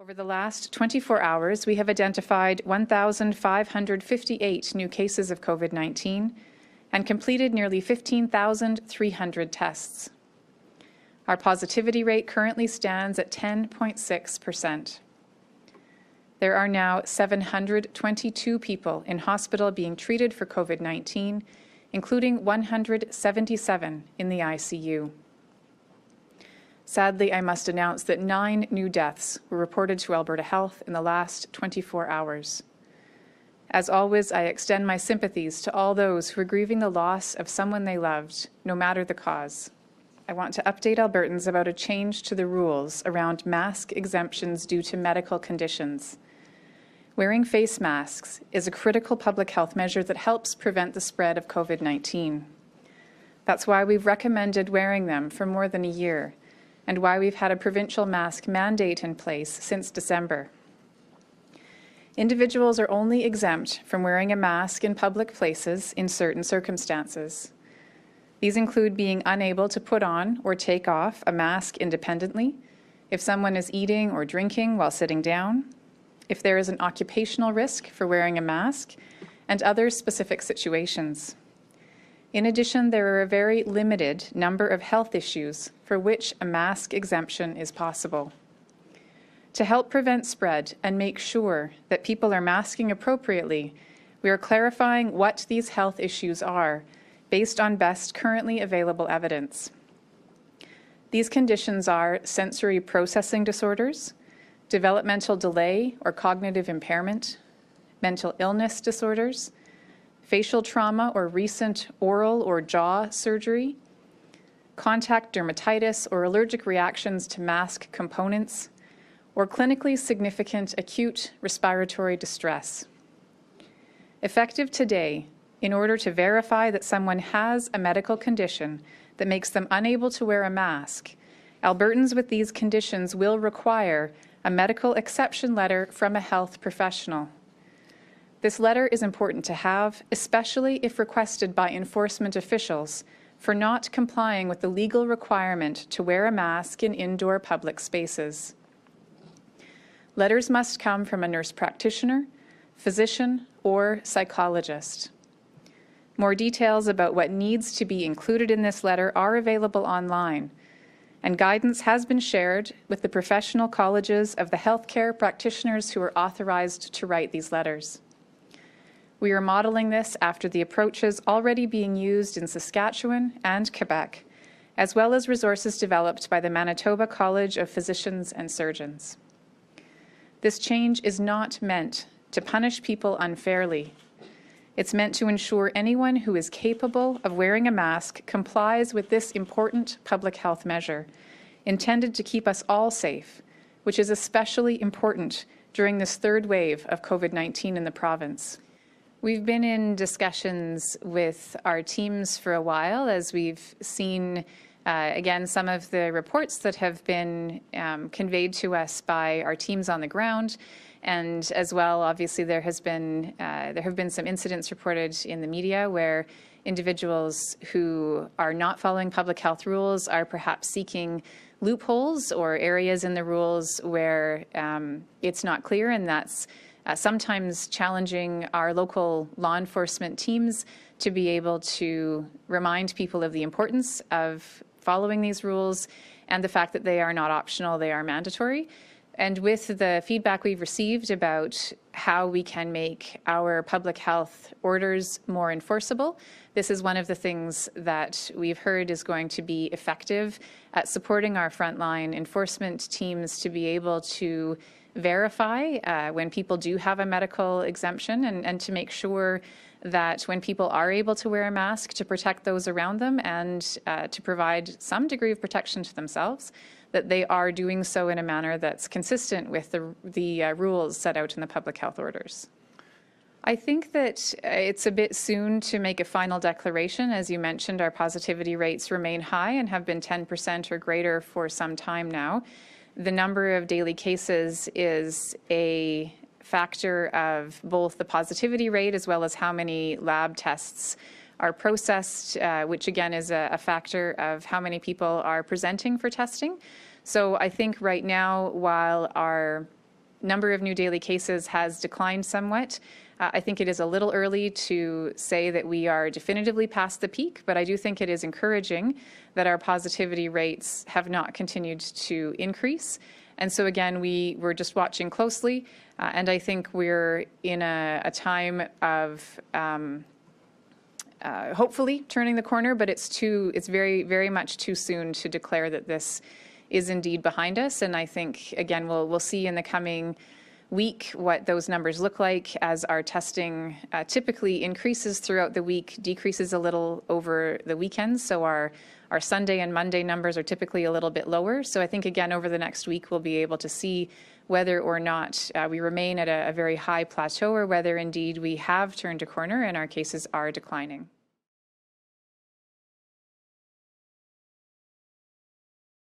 Over the last 24 hours, we have identified 1,558 new cases of COVID 19 and completed nearly 15,300 tests. Our positivity rate currently stands at 10.6%. There are now 722 people in hospital being treated for COVID 19, including 177 in the ICU. Sadly, I must announce that nine new deaths were reported to Alberta Health in the last 24 hours. As always, I extend my sympathies to all those who are grieving the loss of someone they loved, no matter the cause. I want to update Albertans about a change to the rules around mask exemptions due to medical conditions. Wearing face masks is a critical public health measure that helps prevent the spread of COVID 19. That's why we've recommended wearing them for more than a year, and why we've had a provincial mask mandate in place since December. Individuals are only exempt from wearing a mask in public places in certain circumstances. These include being unable to put on or take off a mask independently, if someone is eating or drinking while sitting down, if there is an occupational risk for wearing a mask, and other specific situations. In addition, there are a very limited number of health issues for which a mask exemption is possible. To help prevent spread and make sure that people are masking appropriately, we are clarifying what these health issues are based on best currently available evidence. These conditions are sensory processing disorders, developmental delay or cognitive impairment, mental illness disorders, facial trauma or recent oral or jaw surgery, contact dermatitis or allergic reactions to mask components, or clinically significant acute respiratory distress. Effective today, in order to verify that someone has a medical condition that makes them unable to wear a mask, Albertans with these conditions will require a medical exception letter from a health professional. This letter is important to have, especially if requested by enforcement officials for not complying with the legal requirement to wear a mask in indoor public spaces. Letters must come from a nurse practitioner, physician, or psychologist. More details about what needs to be included in this letter are available online, and guidance has been shared with the professional colleges of the healthcare practitioners who are authorized to write these letters. We are modeling this after the approaches already being used in Saskatchewan and Quebec, as well as resources developed by the Manitoba College of Physicians and Surgeons. This change is not meant to punish people unfairly. It's meant to ensure anyone who is capable of wearing a mask complies with this important public health measure, intended to keep us all safe, which is especially important during this third wave of COVID 19 in the province. We've been in discussions with our teams for a while as we've seen, uh, again, some of the reports that have been um, conveyed to us by our teams on the ground. And as well, obviously, there has been uh, there have been some incidents reported in the media where individuals who are not following public health rules are perhaps seeking loopholes or areas in the rules where um, it's not clear, and that's uh, sometimes challenging our local law enforcement teams to be able to remind people of the importance of following these rules and the fact that they are not optional, they are mandatory. And with the feedback we've received about how we can make our public health orders more enforceable, this is one of the things that we've heard is going to be effective at supporting our frontline enforcement teams to be able to verify uh, when people do have a medical exemption and, and to make sure that when people are able to wear a mask to protect those around them and uh, to provide some degree of protection to themselves, that they are doing so in a manner that's consistent with the, the uh, rules set out in the public health orders. I think that uh, it's a bit soon to make a final declaration. As you mentioned, our positivity rates remain high and have been 10% or greater for some time now the number of daily cases is a factor of both the positivity rate as well as how many lab tests are processed, uh, which again is a, a, factor of how many people are presenting for testing. So I think right now, while our number of new daily cases has declined somewhat. Uh, I think it is a little early to say that we are definitively past the peak, but I do think it is encouraging that our positivity rates have not continued to increase. And so, again, we, we're just watching closely, uh, and I think we're in a, a time of um, uh, hopefully turning the corner, but it's too, it's very, very much too soon to declare that this is indeed behind us. And I think, again, we'll, we'll see in the coming week what those numbers look like as our testing uh, typically increases throughout the week, decreases a little over the weekends. So our our Sunday and Monday numbers are typically a little bit lower. So I think again over the next week we'll be able to see whether or not uh, we remain at a, a very high plateau or whether indeed we have turned a corner and our cases are declining.